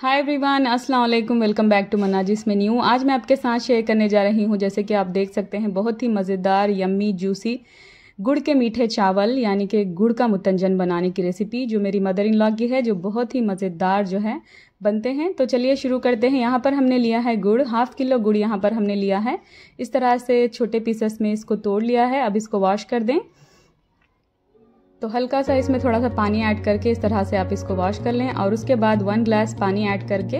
हाय everyone अस्सलाम वालेकुम welcome back to मनाजिस में न्यू आज मैं आपके साथ शेयर करने जा रही हूँ, जैसे कि आप देख सकते हैं, बहुत ही मज़ेदार यम्मी जूसी गुड़ के मीठे चावल, यानी कि गुड़ का मुतंजन बनाने की रेसिपी जो मेरी मदर इन लॉ की है, जो बहुत ही मज़ेदार जो है, बनते हैं। तो चलिए शुरू करते हैं। यहाँ पर हमने लिया है गुड़ हाफ़ किलो गुड़ यहाँ पर हमने लिया है। इस तरह से छोटे पीसेस में इसको तोड़ लिया है। अब इसको वॉश कर दें। तो हल्का सा इसमें थोड़ा सा पानी ऐड करके इस तरह से आप इसको वॉश कर लें और उसके बाद वन ग्लास पानी ऐड करके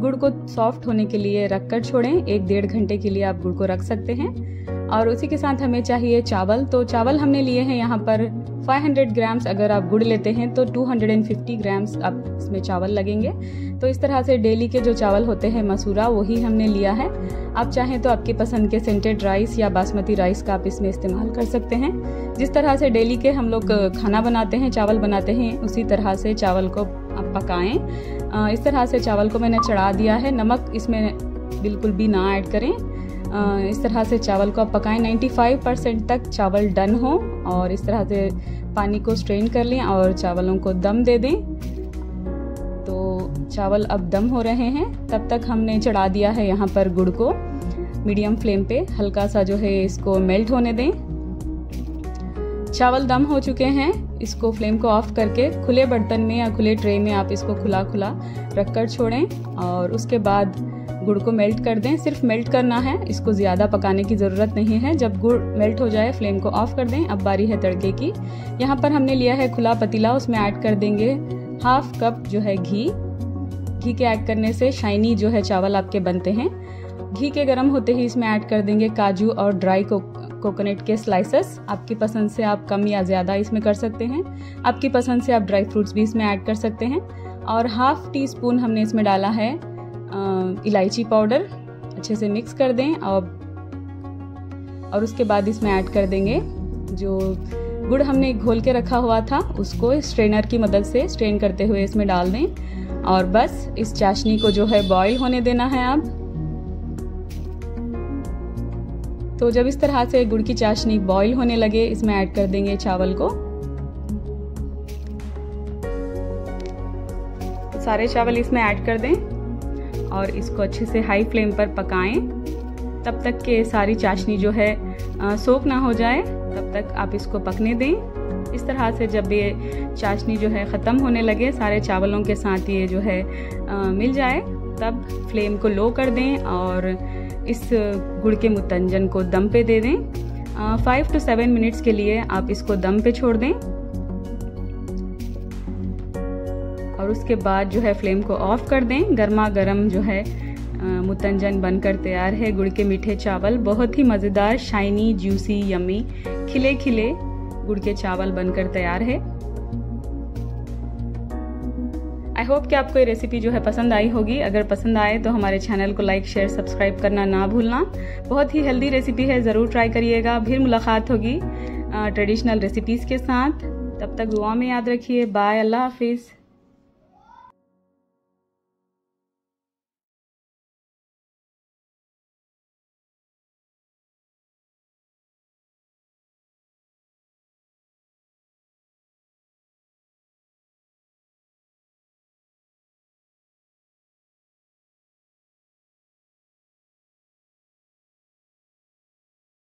गुड़ को सॉफ्ट होने के लिए रख कर छोड़ें। एक डेढ़ घंटे के लिए आप गुड़ को रख सकते हैं। और उसी के साथ हमें चाहिए चावल। तो चावल हमने लिए हैं यहाँ पर 500 ग्राम्स अगर आप गुड़ लेते हैं तो 250 ग्राम्स आप इसमें चावल लगेंगे। तो इस तरह से डेली के जो चावल होते हैं मसूरा, वही हमने लिया है। आप चाहें तो आपकी पसंद के सेंटेड राइस या बासमती राइस का आप इसमें इस्तेमाल कर सकते हैं। जिस तरह से डेली के हम लोग खाना बनाते हैं, चावल बनाते हैं, उसी तरह से चावल को आप पकाएँ। इस तरह से चावल को मैंने चढ़ा दिया है। नमक इसमें बिल्कुल भी ना ऐड करें। इस तरह से चावल को आप पकाएँ। 95 परसेंट तक चावल डन हो और इस तरह से पानी को स्ट्रेन कर लें और चावलों को दम दे दें। तो चावल अब दम हो रहे हैं। तब तक हमने चढ़ा दिया है यहाँ पर गुड़ को। मीडियम फ्लेम पे हल्का सा जो है इसको मेल्ट होने दें। चावल दम हो चुके हैं। इसको फ्लेम को ऑफ़ करके खुले बर्तन में या खुले ट्रे में आप इसको खुला खुला रख कर छोड़ें और उसके बाद गुड़ को मेल्ट कर दें। सिर्फ़ मेल्ट करना है। इसको ज़्यादा पकाने की ज़रूरत नहीं है। जब गुड़ मेल्ट हो जाए फ्लेम को ऑफ़ कर दें। अब बारी है तड़के की। यहाँ पर हमने लिया है खुला पतीला। उसमें ऐड कर देंगे हाफ़ कप जो है घी। घी के ऐड करने से शाइनी जो है चावल आपके बनते हैं। घी के गर्म होते ही इसमें ऐड कर देंगे काजू और ड्राई को कोकोनट के स्लाइसेस आपकी पसंद से आप कम या ज़्यादा इसमें कर सकते हैं। आपकी पसंद से आप ड्राई फ्रूट्स भी इसमें ऐड कर सकते हैं। और हाफ़ टी स्पून हमने इसमें डाला है इलायची पाउडर अच्छे से मिक्स कर दें और और उसके बाद इसमें ऐड कर देंगे जो गुड़ हमने घोल के रखा हुआ था, उसको स्ट्रेनर की मदद से स्ट्रेन करते हुए इसमें डाल दें। और बस इस चाशनी को जो है बॉईल होने देना है अब। तो जब इस तरह से गुड़ की चाशनी बॉईल होने लगे, इसमें ऐड कर देंगे चावल को। सारे चावल इसमें ऐड कर दें। और इसको अच्छे से हाई फ्लेम पर पकाएँ। तब तक के सारी चाशनी जो है सोख ना हो जाए। तब तक आप इसको पकने दें। इस तरह से जब ये चाशनी जो है ख़त्म होने लगे सारे चावलों के साथ ये जो है आ, मिल जाए तब फ्लेम को लो कर दें और इस गुड़ के मुतंजन को दम पे दे दें। फाइव टू सेवन मिनट्स के लिए आप इसको दम पे छोड़ दें। उसके बाद जो है फ्लेम को ऑफ़ कर दें। गर्मा गर्म जो है मुतंजन बनकर तैयार है गुड़ के मीठे चावल। बहुत ही मज़ेदार, शाइनी जूसी यमी खिले खिले गुड़ के चावल बनकर तैयार है। आई होप कि आपको ये रेसिपी जो है पसंद आई होगी। अगर पसंद आए तो हमारे चैनल को लाइक शेयर सब्सक्राइब करना ना भूलना। बहुत ही हेल्दी रेसिपी है, ज़रूर ट्राई करिएगा। फिर मुलाकात होगी ट्रेडिशनल रेसिपीज़ के साथ। तब तक दुआ में याद रखिए। बाय अल्लाह हाफिज़